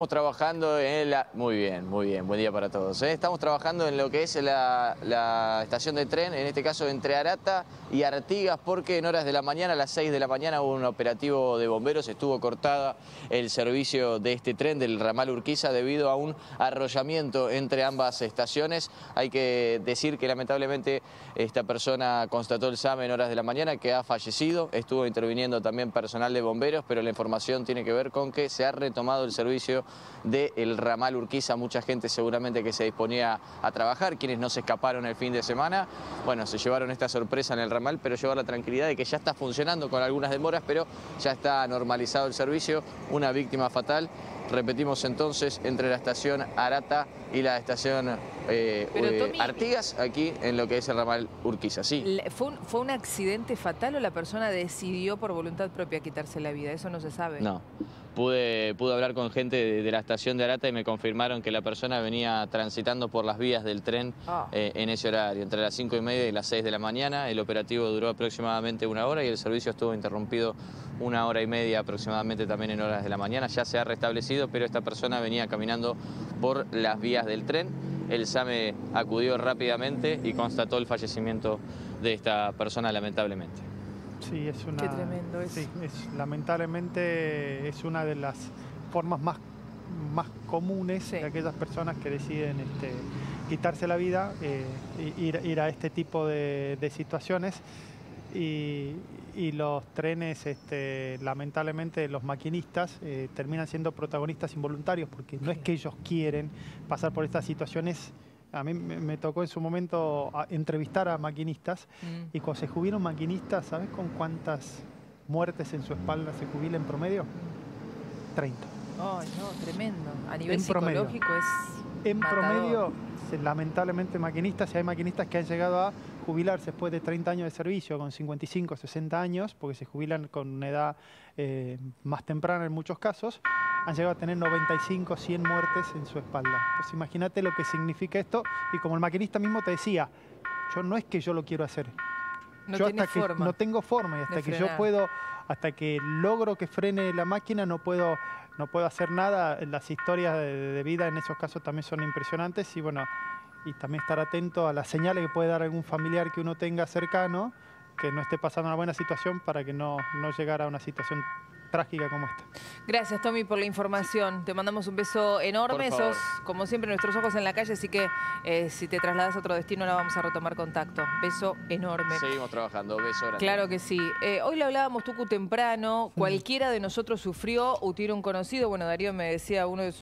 Estamos trabajando en la... Muy bien, muy bien, buen día para todos. ¿eh? Estamos trabajando en lo que es la, estación de tren, en este caso entre Arata y Artigas, porque en horas de la mañana, a las 6 de la mañana, hubo un operativo de bomberos, estuvo cortada el servicio de este tren del ramal Urquiza debido a un arrollamiento entre ambas estaciones. Hay que decir que lamentablemente esta persona constató el SAME en horas de la mañana que ha fallecido, estuvo interviniendo también personal de bomberos, pero la información tiene que ver con que se ha retomado el servicio del ramal Urquiza, mucha gente seguramente que se disponía a trabajar, quienes no se escaparon el fin de semana, bueno, se llevaron esta sorpresa en el ramal, pero llevar la tranquilidad de que ya está funcionando con algunas demoras, pero ya está normalizado el servicio, una víctima fatal. Repetimos entonces, entre la estación Arata y la estación eh, eh, Artigas, aquí en lo que es el ramal Urquiza, sí. ¿Fue un, ¿Fue un accidente fatal o la persona decidió por voluntad propia quitarse la vida? Eso no se sabe. No. Pude, pude, hablar con gente de, la estación de Arata y me confirmaron que la persona venía transitando por las vías del tren ah. eh, en ese horario, entre las 5 y media y las 6 de la mañana. El operativo duró aproximadamente una hora y el servicio estuvo interrumpido una hora y media aproximadamente también en horas de la mañana. Ya se ha restablecido, pero esta persona venía caminando por las vías del tren. El SAME acudió rápidamente y constató el fallecimiento de esta persona lamentablemente. Sí, es una... Qué tremendo es. Sí, es, lamentablemente es una de las formas más, más comunes de aquellas personas que deciden este, quitarse la vida, eh, ir, ir, a este tipo de, de situaciones. Y, y los trenes, este, lamentablemente los maquinistas eh, terminan siendo protagonistas involuntarios porque no es que ellos quieren pasar por estas situaciones. A mí me tocó en su momento entrevistar a maquinistas mm. y cuando se jubilan maquinistas, ¿sabes con cuántas muertes en su espalda se jubila en promedio? 30. Ay, no, tremendo. A nivel psicológico es En promedio, lamentablemente maquinistas, si hay maquinistas que han llegado a jubilarse después de 30 años de servicio, con 55, 60 años, porque se jubilan con una edad eh, más temprana en muchos casos, han llegado a tener 95, 100 muertes en su espalda. Pues imagínate lo que significa esto. Y como el maquinista mismo te decía, yo no es que yo lo quiero hacer. No yo hasta que no tengo forma y hasta que yo puedo, hasta que logro que frene la máquina, no puedo, no puedo hacer nada. Las historias de, vida en esos casos también son impresionantes y bueno, y también estar atento a las señales que puede dar algún familiar que uno tenga cercano que no esté pasando una buena situación para que no, no llegara a una situación trágica como esta. Gracias, Tommy, por la información. Te mandamos un beso enorme. Sos, como siempre, nuestros ojos en la calle, así que eh, si te trasladas a otro destino, la vamos a retomar contacto. Beso enorme. Seguimos trabajando. Beso grande. Claro que sí. Eh, hoy le hablábamos, Tucu, temprano. Cualquiera de nosotros sufrió o tiene un conocido. Bueno, Darío me decía, uno de